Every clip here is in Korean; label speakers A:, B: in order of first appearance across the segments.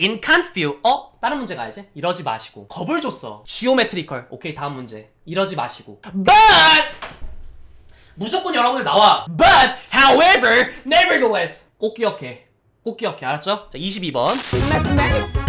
A: In Kant's view, 어? 다른 문제 가야지. 이러지 마시고. 겁을 줬어. Geometrical. 오케이, 다음 문제. 이러지 마시고. But! 무조건 여러분들 나와. But, however, nevertheless. 꼭 기억해. 꼭 기억해. 알았죠? 자, 22번.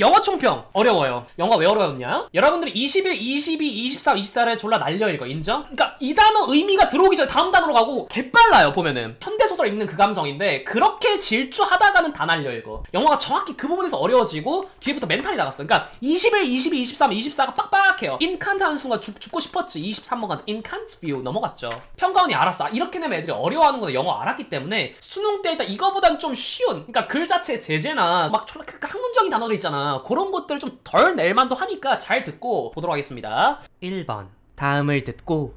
A: 영어 총평 어려워요. 영어 왜 어려웠냐? 여러분들이 21, 22, 23, 24를 졸라 날려 읽어 인정? 그러니까 이 단어 의미가 들어오기 전에 다음 단어로 가고 개빨라요 보면은 현대 소설 읽는 그 감성인데 그렇게 질주하다가는 다 날려 읽어. 영어가 정확히 그 부분에서 어려워지고 뒤에부터 멘탈이 나갔어. 그러니까 21, 22, 23, 24가 빡빡해요. In Kant 한 순간 죽, 죽고 싶었지. 23번간 In Kant's view 넘어갔죠. 평가원이 알았어. 이렇게 내면 애들이 어려워하는 거는 영어 알았기 때문에 수능 때 일단 이거보단 좀 쉬운 그러니까 글 자체 제재나 막 졸라 그 학문적인 단어들 있잖아. 그런 것들 좀 덜 낼만도 하니까 잘 듣고 보도록 하겠습니다. 1번. 다음을 듣고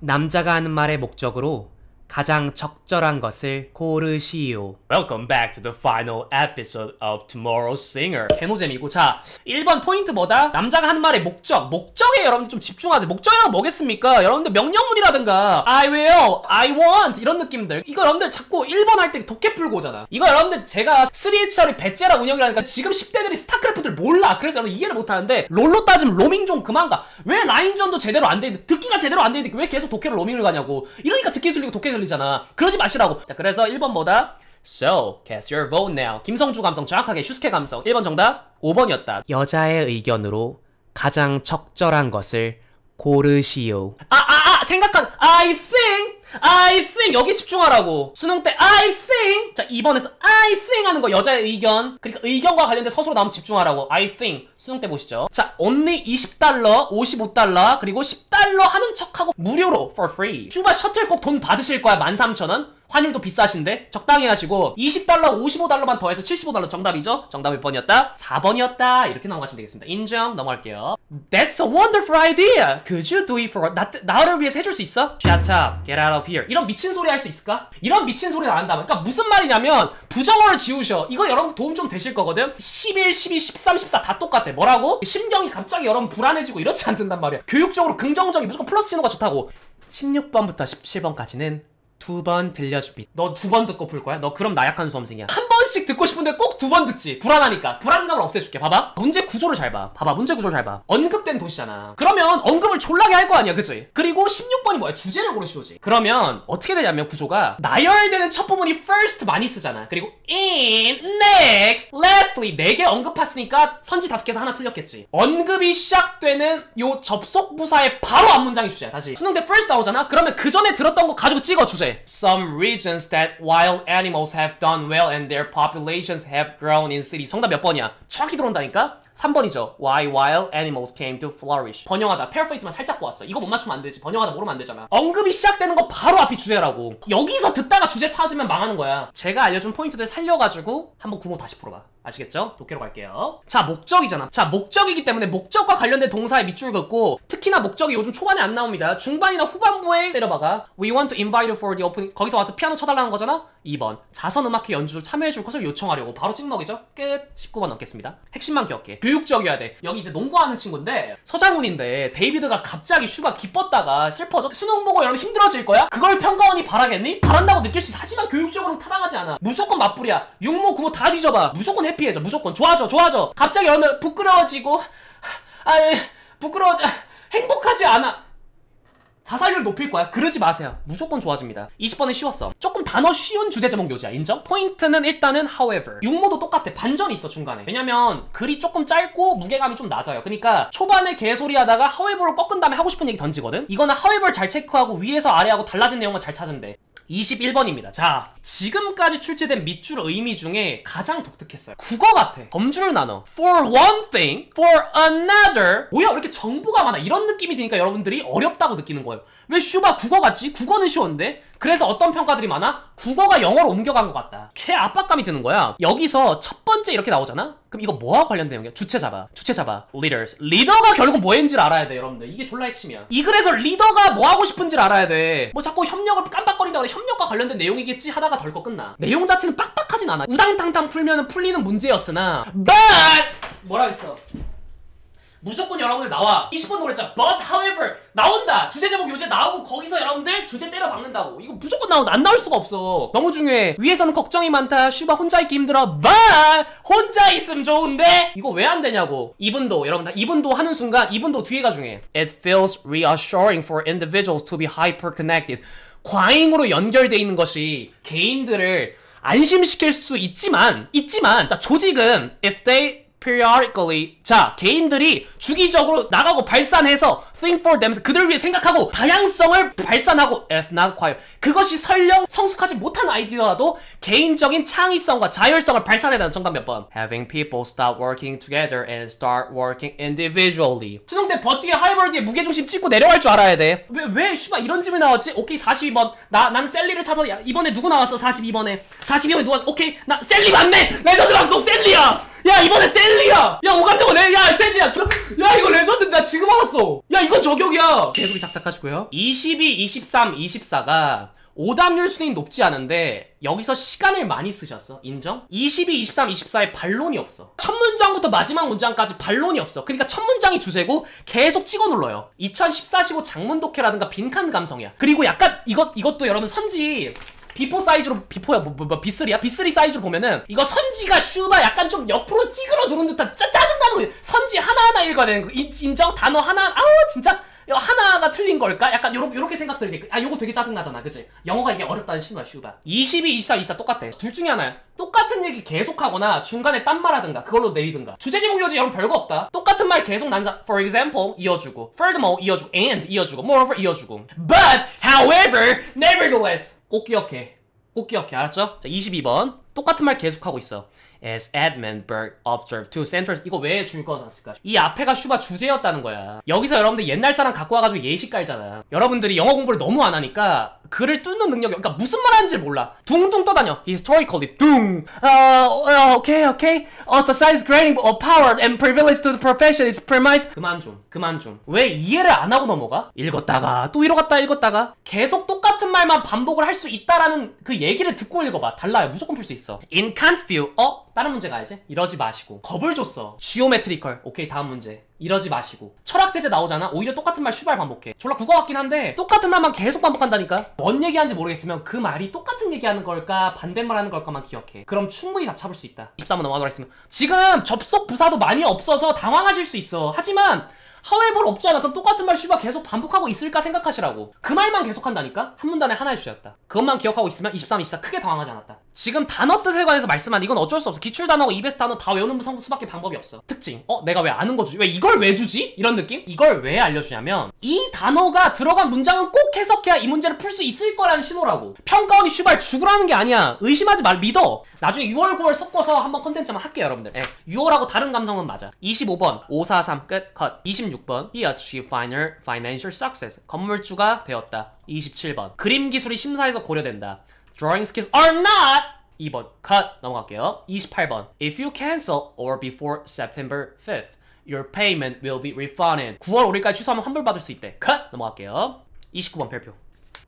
A: 남자가 하는 말의 목적으로 가장 적절한 것을 고르시오. Welcome back to the final episode of Tomorrow's Singer. 개노잼이고 자 1번 포인트 뭐다? 남자가 하는 말의 목적. 목적에 여러분들 좀 집중하세요. 목적이란 뭐겠습니까? 여러분들 명령문이라든가 I will, I want 이런 느낌들. 이거 여러분들 자꾸 1번 할 때 독해 풀고 오잖아. 이거 여러분들 제가 3 hatchery 배째라 운영이라니까 지금 10대들이 스타크래프트를 몰라. 그래서 여러분 이해를 못하는데 롤로 따지면 로밍 좀 그만 가. 왜 라인전도 제대로 안돼 있는데 듣기가 제대로 안돼 있는데 왜 계속 독해로 로밍을 가냐고. 이러니까 듣기 틀리고 독해 틀리잖아. 그러지 마시라고. 자, 그래서 1번 뭐다? So, cast your vote now. 김성주 감성 정확하게 슈스케 감성. 1번 정답. 5번이었다. 여자의 의견으로 가장 적절한 것을 고르시오. 아, 아, 아! 생각한 I think I think 여기 집중하라고. 수능 때 I think. 자 2번에서 I think 하는 거 여자의 의견. 그러니까 의견과 관련된 서술로 나오면 집중하라고. I think. 수능 때 보시죠. 자 only 20달러 55달러 그리고 10달러 하는 척하고 무료로 for free. 슈바 셔틀콕 돈 받으실 거야 13,000원 환율도 비싸신데 적당히 하시고 20달러 55달러만 더해서 75달러 정답이죠? 정답 몇 번이었다? 4번이었다. 이렇게 넘어가시면 되겠습니다. 인정. 넘어갈게요. That's a wonderful idea. Could you do it for 나, 나를 위해서 해줄 수 있어? Shut up. Get out of here. 이런 미친 소리 할 수 있을까? 이런 미친 소리 나온다면. 그러니까 무슨 말이냐면 부정어를 지우셔. 이거 여러분 도움 좀 되실 거거든. 11, 12, 13, 14 다 똑같아. 뭐라고? 심경이 갑자기 여러분 불안해지고 이렇지 않는단 말이야. 교육적으로 긍정적인 무조건 플러스 신호가 좋다고. 16번부터 17번까지는 두 번 들려줍니다. 너 두 번 듣고 풀 거야? 너 그럼 나약한 수험생이야. 한 번 씩 듣고 싶은데 꼭 두 번 듣지. 불안하니까. 불안감을 없애줄게. 봐봐. 문제 구조를 잘 봐. 봐봐. 문제 구조를 잘 봐. 언급된 도시잖아. 그러면 언급을 졸라게 할 거 아니야. 그치? 그리고 16번이 뭐야? 주제를 고르시오지. 그러면 어떻게 되냐면 구조가 나열되는 첫 부분이 first 많이 쓰잖아. 그리고 in, next, lastly 네개 언급했으니까 선지 다섯 개에서 하나 틀렸겠지. 언급이 시작되는 요 접속 부사의 바로 앞 문장이 주제야. 다시. 수능 때 first 나오잖아. 그러면 그 전에 들었던 거 가지고 찍어 주제. Some regions that wild animals have done well and their populations have grown in cities. 정답 몇 번이야? 정확히 들어온다니까? 3번이죠. Why wild animals came to flourish. 번영하다. paraphrase만 살짝 보았어. 이거 못 맞추면 안 되지. 번영하다 모르면 안 되잖아. 언급이 시작되는 거 바로 앞이 주제라고. 여기서 듣다가 주제 찾으면 망하는 거야. 제가 알려준 포인트들 살려가지고 한번 9모 다시 풀어봐. 아시겠죠? 독해로 갈게요. 자, 목적이잖아. 자, 목적이기 때문에 목적과 관련된 동사의 밑줄 긋고 특히나 목적이 요즘 초반에 안 나옵니다. 중반이나 후반부에 때려박아 We want to invite you for the opening. 거기서 와서 피아노 쳐달라는 거잖아? 2번. 자선 음악회 연주를 참여해줄 것을 요청하려고. 바로 찍먹이죠? 끝. 19번 넘겠습니다. 핵심만 기억해. 교육적이어야 돼. 여기 이제 농구하는 친구인데 서장훈인데 데이비드가 갑자기 슈가 기뻤다가 슬퍼져. 수능 보고 여러분 힘들어질 거야? 그걸 평가원이 바라겠니? 바란다고 느낄 수 있어. 하지만 교육적으로는 타당하지 않아. 무조건 맞불이야. 육모, 구모 다 뒤져봐. 무조건 해피해져. 무조건 좋아져. 좋아져. 갑자기 여러분 부끄러워지고 아 부끄러워져. 행복하지 않아. 자살률 높일 거야. 그러지 마세요. 무조건 좋아집니다. 20번은 쉬웠어. 조금 단어 쉬운 주제 제목 요지야. 인정? 포인트는 일단은 however. 육모도 똑같아. 반전이 있어 중간에. 왜냐면 글이 조금 짧고 무게감이 좀 낮아요. 그러니까 초반에 개소리 하다가 however로 꺾은 다음에 하고 싶은 얘기 던지거든? 이거는 however 잘 체크하고 위에서 아래하고 달라진 내용만 잘 돼. 21번입니다. 자, 지금까지 출제된 밑줄 의미 중에 가장 독특했어요. 국어 같아. 범주를 나눠. For one thing, for another. 뭐야, 왜 이렇게 정보가 많아? 이런 느낌이 드니까 여러분들이 어렵다고 느끼는 거예요. 왜 슈바 국어 같지? 국어는 쉬웠는데? 그래서 어떤 평가들이 많아? 국어가 영어로 옮겨간 것 같다. 개 압박감이 드는 거야. 여기서 첫 번째 이렇게 나오잖아? 그럼 이거 뭐와 관련된 거야? 주체 잡아. 주체 잡아. leaders. 리더가 결국 뭐인지를 알아야 돼, 여러분들. 이게 졸라 핵심이야. 이 글에서 리더가 뭐 하고 싶은지를 알아야 돼. 뭐 자꾸 협력을 깜빡거리다가 협력과 관련된 내용이겠지 하다가 덜컥 끝나. 내용 자체는 빡빡하진 않아. 우당탕탕 풀면은 풀리는 문제였으나 but 뭐라 했어? 무조건 여러분들 나와. 20번 노래자 but however 나온다. 주제 제목 요새 나오고 거기서 여러분들 주제 때려 박는다고. 이거 무조건 나온다 안 나올 수가 없어. 너무 중요해. 위에서는 걱정이 많다. 슈바 혼자 있기 힘들어. But 혼자 있으면 좋은데? 이거 왜 안 되냐고. 이분도 여러분 다 이분도 하는 순간 이분도 뒤에가 중요해. It feels reassuring for individuals to be hyper connected 과잉으로 연결돼 있는 것이 개인들을 안심시킬 수 있지만 있지만 나 조직은 if they periodically. 자 개인들이 주기적으로 나가고 발산해서 think for them 그들을 위해 생각하고 다양성을 발산하고 if not quiet 그것이 설령 성숙하지 못한 아이디어라도 개인적인 창의성과 자율성을 발산해내는 정답 몇 번? Having people stop working together and start working individually. 수능 때 버티게 하이버드에 무게중심 찍고 내려갈 줄 알아야 돼 왜 왜 슈바 이런 질문이 나왔지? 오케이 42번. 나 나는 셀리를 찾아 야 이번에 누구 나왔어? 42번에. 42번에 누가 오케이 나 셀리 맞네! 레전드 방송 셀리야 야 이번에 셀리야! 야 오감정어 내야 셀리야. 저- 야 이거 레전드. 나 지금 알았어. 야 이건 저격이야. 개소리 작작하시고요. 22 23 24가 오답률 순위 높지 않은데 여기서 시간을 많이 쓰셨어. 인정? 22 23 24에 반론이 없어. 첫 문장부터 마지막 문장까지 반론이 없어. 그러니까 첫 문장이 주제고 계속 찍어 눌러요. 2014-15 장문 독해라든가 빈칸 감성이야. 그리고 약간 이것 이것도 여러분 선지 B4 사이즈로 B4야 뭐, 뭐, 뭐 B3야? B3 사이즈로 보면은 이거 선지가 슈바 약간 좀 옆으로 찌그러 누른 듯한 짜, 짜증나는 거예요 선지 하나하나 읽어야 되는 거. 인- 인정? 단어 하나 아우 진짜? 하나가 틀린 걸까? 약간 요렇게, 요렇게 생각 들게. 아 요거 되게 짜증나잖아. 그치? 영어가 이게 어렵다는 신호야 슈바. 22, 24, 24 똑같아. 둘 중에 하나야. 똑같은 얘기 계속하거나 중간에 딴 말 하든가 그걸로 내리든가. 주제 제목 이어지 여러분 별거 없다. 똑같은 말 계속 난사 for example 이어주고. furthermore 이어주고. and 이어주고. moreover 이어주고. but however nevertheless 꼭 기억해. 꼭 기억해. 알았죠? 자 22번. 똑같은 말 계속하고 있어 As Edmundberg observed two centers 이거 왜 줄거 샀을까? 이 앞에가 슈바 주제였다는 거야. 여기서 여러분들 옛날 사람 갖고 와가지고 예시 깔잖아. 여러분들이 영어 공부를 너무 안 하니까 글을 뚫는 능력이 그러니까 무슨 말 하는지 몰라. 둥둥 떠다녀. Historically 둥. 어, 어, okay okay. Uh, society's granting of power and privilege to the profession is premise 그만 좀 그만 좀 왜 이해를 안 하고 넘어가? 읽었다가 또 읽었다 읽었다가 계속 똑같은 말만 반복을 할 수 있다라는 그 얘기를 듣고 읽어봐. 달라요. 무조건 풀 수 있어. In Kant's view 어? 다른 문제 가야지. 이러지 마시고. 겁을 줬어. geometrical 오케이 다음 문제. 이러지 마시고. 철학 제재 나오잖아? 오히려 똑같은 말 슈발 반복해. 졸라 국어 같긴 한데 똑같은 말만 계속 반복한다니까? 뭔 얘기하는지 모르겠으면 그 말이 똑같은 얘기하는 걸까? 반대말 하는 걸까만 기억해. 그럼 충분히 답 잡을 수 있다. 13번 넘어가도록 하겠습니다. 지금 접속 부사도 많이 없어서 당황하실 수 있어. 하지만 however 없잖아. 그럼 똑같은 말 슈바 계속 반복하고 있을까 생각하시라고. 그 말만 계속한다니까? 한 문단에 하나의 주제다. 그것만 기억하고 있으면 23, 24 크게 당황하지 않았다. 지금 단어 뜻에 관해서 말씀한 이건 어쩔 수 없어. 기출 단어고 EBS 단어 다 외우는 성- 수밖에 방법이 없어. 특징. 어, 내가 왜 아는 거 주지? 왜 이걸 왜 주지? 이런 느낌? 이걸 왜 알려주냐면 이 단어가 들어간 문장은 꼭 해석해야 이 문제를 풀 수 있을 거라는 신호라고. 평가원이 슈발 죽으라는 게 아니야. 의심하지 말 믿어. 나중에 6월, 9월 섞어서 한번 컨텐츠만 할게요, 여러분들. 예. 6월하고 다른 감성은 맞아. 25번 543 끝. 컷. 26번 He achieved financial success. 건물주가 되었다. 27번 그림 기술이 심사에서 고려된다. Drawing skills are not 2번 컷 넘어갈게요. 28번 If you cancel or before September 5th, your payment will be refunded. 9월 5일까지 취소하면 환불받을 수 있대. 컷 넘어갈게요. 29번 별표.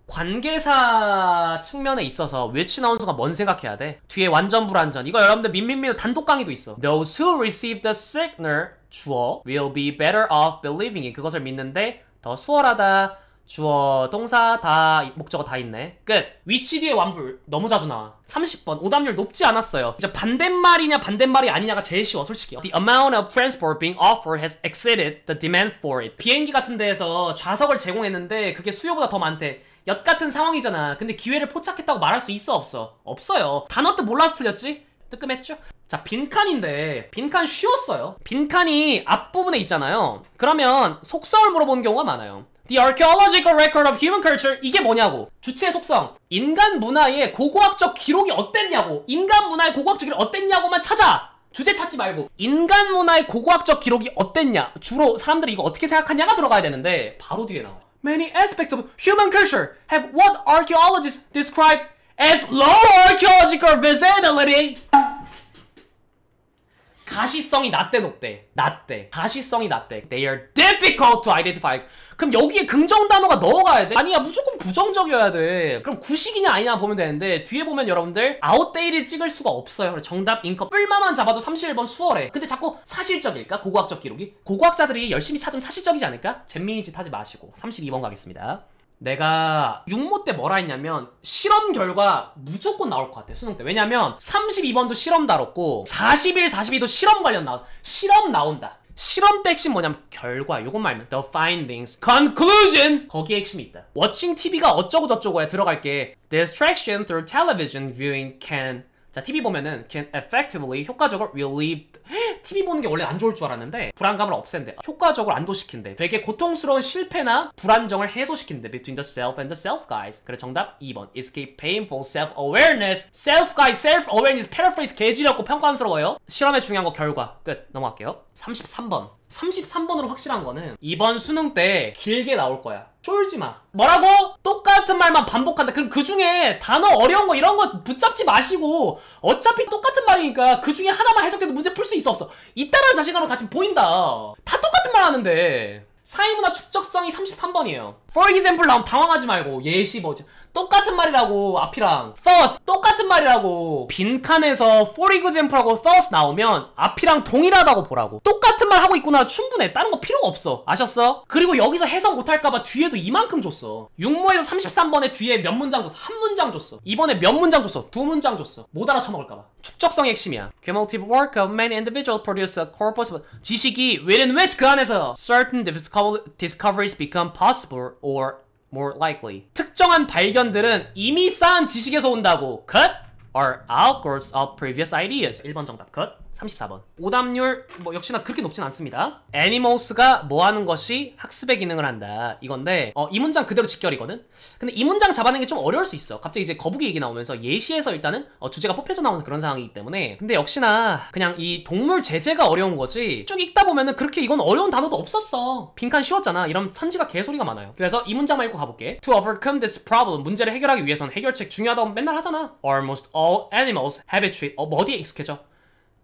A: 관계사 측면에 있어서 which 나온 순간 뭔 생각해야 돼? 뒤에 완전 불완전. 이거 여러분들 민민민 단독 강의도 있어. Those who receive the signal 주어 will be better off believing it. 그것을 믿는데 더 수월하다. 주어, 동사 다 목적어 다 있네. 끝. 위치 뒤에 완불 너무 자주 나와. 30번 오답률 높지 않았어요. 이제 반대말이냐 반대말이 아니냐가 제일 쉬워 솔직히. The amount of transport being offered has exceeded the demand for it. 비행기 같은 데에서 좌석을 제공했는데 그게 수요보다 더 많대. 엿 같은 상황이잖아. 근데 기회를 포착했다고 말할 수 있어 없어? 없어요. 단어 뜻 몰라서 틀렸지? 뜨끔했죠? 자, 빈칸인데 빈칸 쉬웠어요. 빈칸이 앞부분에 있잖아요. 그러면 속성을 물어보는 경우가 많아요. The archaeological record of human culture 이게 뭐냐고 주체 속성 인간 문화의 고고학적 기록이 어땠냐고 인간 문화의 고고학적 기록이 어땠냐고만 찾아 주제 찾지 말고 인간 문화의 고고학적 기록이 어땠냐 주로 사람들이 이거 어떻게 생각하냐가 들어가야 되는데 바로 뒤에 나와 Many aspects of human culture have what archaeologists describe as low archaeological visibility. 가시성이 낮대 높대. 낮대. 가시성이 낮대. They are difficult to identify. 그럼 여기에 긍정 단어가 넣어가야 돼? 아니야 무조건 부정적이어야 돼. 그럼 구식이냐 아니냐 보면 되는데 뒤에 보면 여러분들 아웃데이를 찍을 수가 없어요. 정답 잉커 뿔마만 잡아도 31번 수월해. 근데 자꾸 사실적일까? 고고학적 기록이? 고고학자들이 열심히 찾으면 사실적이지 않을까? 잼민이 짓 하지 마시고 32번 가겠습니다 내가 6모 때 뭐라 했냐면 실험 결과 무조건 나올 것 같아 수능 때 왜냐면 32번도 실험 다뤘고 41, 42도 실험 관련 나와 실험 나온다 실험 때 핵심 뭐냐면 결과 요것만 알면 the findings conclusion 거기에 핵심이 있다 watching TV가 어쩌고 저쩌고에 들어갈게 distraction through television viewing can 자, TV 보면은 can effectively 효과적으로 relieve TV 보는 게 원래 안 좋을 줄 알았는데 불안감을 없앤대. 효과적으로 안도시킨대. 되게 고통스러운 실패나 불안정을 해소시킨대. between the self and the self guys. 그래 정답 2번. escape painful self-awareness. self guys, self-awareness paraphrase 개지렸고 평가스러워요. 실험에 중요한 거 결과. 끝. 넘어갈게요. 33번. 33번으로 확실한 거는 이번 수능 때 길게 나올 거야. 쫄지 마. 뭐라고? 똑같은 말만 반복한다. 그럼 그 중에 단어 어려운 거 이런 거 붙잡지 마시고 어차피 똑같은 말이니까 그 중에 하나만 해석해도 문제 풀 수 있어 없어. 있다는 자신감을 같이 보인다. 다 똑같은 말 하는데. 사이문화 축적성이 33번이에요. For example 나오면 당황하지 말고 예시 뭐지? 똑같은 말이라고 앞이랑. First 똑같은 말이라고. 빈칸에서 for example하고 first 나오면 앞이랑 동일하다고 보라고. 똑같은 말 하고 있구나. 충분해. 다른 거 필요가 없어. 아셨어? 그리고 여기서 해석 못할까봐 뒤에도 이만큼 줬어. 6모에서 33번에 뒤에 몇 문장 줬어? 한 문장 줬어. 이번에 몇 문장 줬어? 두 문장 줬어. 못 알아쳐먹을까봐. 축적성의 핵심이야. Cumulative work of many individuals produce a corpus 지식이 within which 그 안에서 certain discoveries become possible or more likely. 특정한 발견들은 이미 쌓은 지식에서 온다고. cut are outgrowths of previous ideas. 1번 정답 cut. 34번. 오답률 뭐 역시나 그렇게 높진 않습니다. animals가 뭐 하는 것이 학습의 기능을 한다. 이건데 어, 이 문장 그대로 직결이거든. 근데 이 문장 잡아내는 게 좀 어려울 수 있어. 갑자기 이제 거북이 얘기 나오면서 예시에서 일단은 어, 주제가 뽑혀져 나오면서 그런 상황이기 때문에 근데 역시나 그냥 이 동물 제재가 어려운 거지 쭉 읽다 보면은 그렇게 이건 어려운 단어도 없었어. 빈칸 쉬웠잖아. 이런 선지가 개소리가 많아요. 그래서 이 문장만 읽고 가볼게. To overcome this problem 문제를 해결하기 위해서는 해결책 중요하다고 맨날 하잖아. Almost all animals have a treat. 어, 뭐 어디에 익숙해져?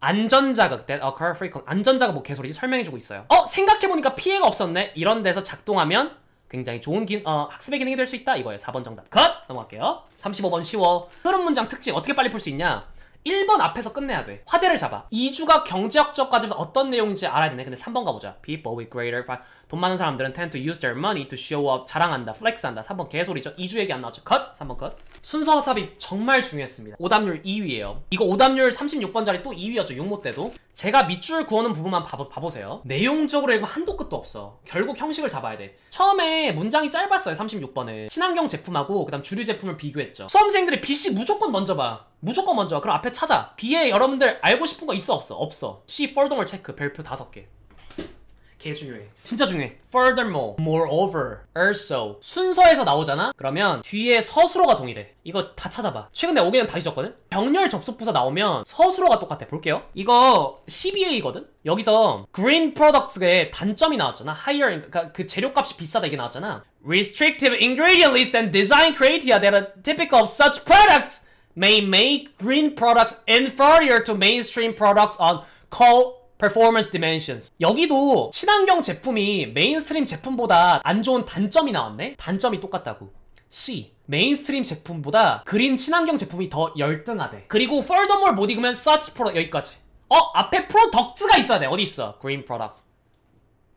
A: 안전자극 that occur frequently. 안전자극 뭐 개소리지? 설명해주고 있어요. 어 생각해보니까 피해가 없었네. 이런 데서 작동하면 굉장히 좋은 기, 어, 학습의 기능이 될 수 있다. 이거예요. 4번 정답. 컷! 넘어갈게요. 35번 쉬워. 흐름 문장 특징 어떻게 빨리 풀 수 있냐? 1번 앞에서 끝내야 돼. 화제를 잡아. 2주가 경제학적 과정에서 어떤 내용인지 알아야 되네. 근데 3번 가보자. People with greater 돈 많은 사람들은 tend to use their money to show up. 자랑한다. flex한다. 3번 개소리죠. 2주 얘기 안 나왔죠. 컷! 3번 컷. 순서 삽입 정말 중요했습니다. 오답률 2위에요. 이거 오답률 36번 자리 또 2위였죠. 6모 때도. 제가 밑줄 그어놓은 부분만 봐보, 봐보세요. 내용적으로 읽으면 한도 끝도 없어. 결국 형식을 잡아야 돼. 처음에 문장이 짧았어요. 36번은. 친환경 제품하고 그 다음 주류 제품을 비교했죠. 수험생들이 BC 무조건 먼저 봐. 무조건 먼저 그럼 앞에 찾아 B에 여러분들 알고 싶은 거 있어 없어? 없어 C furthermore 체크 별표 다섯 개 개 중요해 진짜 중요해 furthermore, moreover, also 순서에서 나오잖아? 그러면 뒤에 서술어가 동일해 이거 다 찾아봐 최근에 5개년 다시 졌거든? 병렬 접속부사 나오면 서술어가 똑같아 볼게요 이거 CBA거든? 여기서 green products의 단점이 나왔잖아 higher 그러니까 그 재료값이 비싸다 이게 나왔잖아 restrictive ingredient list and design criteria that are typical of such products may make green products inferior to mainstream products on call performance dimensions. 여기도 친환경 제품이 mainstream 제품보다 안 좋은 단점이 나왔네? 단점이 똑같다고. C. mainstream 제품보다 green 친환경 제품이 더 열등하대. 그리고 furthermore 못 읽으면 such product 여기까지. 어? 앞에 product가 있어야 돼. 어디 있어? green product.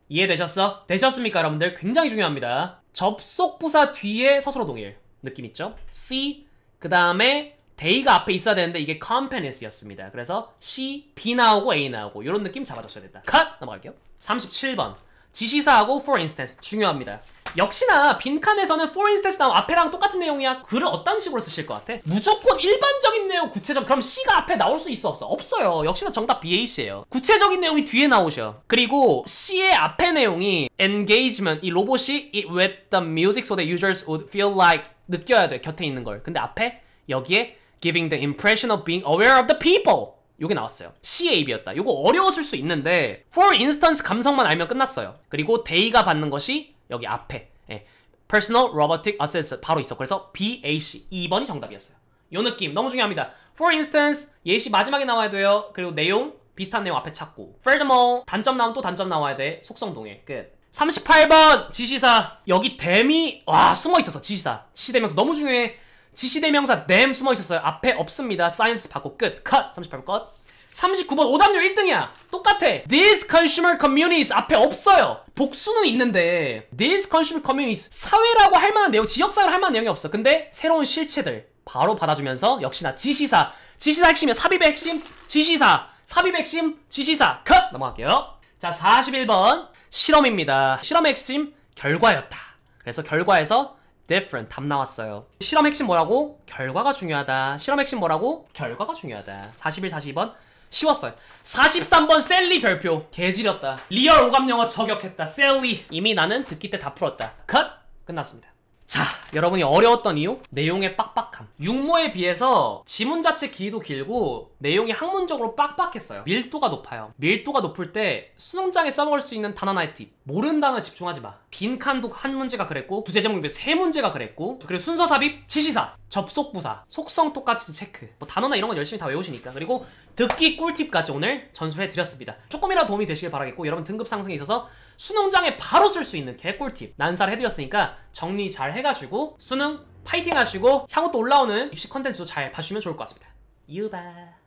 A: 이해되셨어? 되셨습니까 여러분들? 굉장히 중요합니다. 접속 부사 뒤에 서술어 동일. 느낌 있죠? C. 그 다음에 they가 앞에 있어야 되는데 이게 companies였습니다. 그래서 C, B 나오고 A 나오고 이런 느낌 잡아줬어야 된다. 컷! 넘어갈게요. 37번. 지시사하고 for instance 중요합니다. 역시나 빈칸에서는 for instance 나온 앞에랑 똑같은 내용이야. 글을 어떤 식으로 쓰실 것 같아? 무조건 일반적인 내용 구체적 그럼 C가 앞에 나올 수 있어 없어? 없어요. 역시나 정답 BAC예요. 구체적인 내용이 뒤에 나오셔. 그리고 C의 앞에 내용이 engagement 이 로봇이 it with the music so that users would feel like 느껴야 돼 곁에 있는 걸. 근데 앞에 여기에 giving the impression of being aware of the people. 요게 나왔어요. CAB였다. 요거 어려웠을 수 있는데 for instance 감성만 알면 끝났어요. 그리고 day가 받는 것이 여기 앞에 예. personal robotic assist 바로 있어. 그래서 BAC 2번이 정답이었어요. 요 느낌 너무 중요합니다. for instance 예시 마지막에 나와야 돼요. 그리고 내용 비슷한 내용 앞에 찾고 furthermore 단점 나오면 또 단점 나와야 돼 속성 동일 끝 38번 지시사 여기 them이 와 숨어 있었어 지시사 지시대명사 너무 중요해 지시대명사 them 숨어 있었어요. 앞에 없습니다. science 받고 끝 컷 38번 컷 39번 오답률 1등이야. 똑같아. These consumer communities 앞에 없어요. 복수는 있는데 These consumer communities 사회라고 할 만한 내용 지역사회를 할 만한 내용이 없어. 근데 새로운 실체들 바로 받아주면서 역시나 지시사. 지시사 핵심이야. 삽입의 핵심 지시사. 삽입의 핵심 지시사. 컷 넘어갈게요. 자 41번 실험입니다. 실험의 핵심 결과였다. 그래서 결과에서 different 답 나왔어요 실험 핵심 뭐라고? 결과가 중요하다 실험 핵심 뭐라고? 결과가 중요하다 41, 42번 쉬웠어요 43번 셀리 별표 개지렸다 리얼 오감 영어 저격했다 셀리 이미 나는 듣기 때 다 풀었다 컷 끝났습니다 자, 여러분이 어려웠던 이유? 내용의 빡빡함. 육모에 비해서 지문 자체 길이도 길고 내용이 학문적으로 빡빡했어요. 밀도가 높아요. 밀도가 높을 때 수능장에 써먹을 수 있는 단 하나의 팁. 모르는 단어에 집중하지 마. 빈칸도 한 문제가 그랬고 주제 제목이 세 문제가 그랬고 그리고 순서 삽입, 지시사, 접속 부사, 속성 똑같이 체크. 뭐 단어나 이런 건 열심히 다 외우시니까. 그리고 듣기 꿀팁까지 오늘 전수해 드렸습니다. 조금이라도 도움이 되시길 바라겠고 여러분 등급 상승에 있어서 수능장에 바로 쓸 수 있는 개꿀팁 난사를 해드렸으니까 정리 잘 해가지고 수능 파이팅 하시고 향후 또 올라오는 입시 컨텐츠도 잘 봐주시면 좋을 것 같습니다. 유바